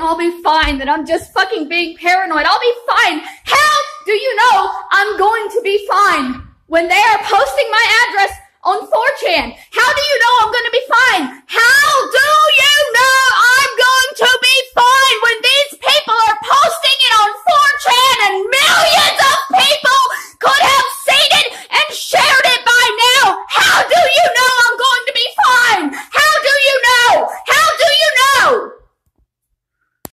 I'll be fine, that I'm just fucking being paranoid. I'll be fine. How do you know I'm going to be fine when they are posting my address on 4chan? How do you know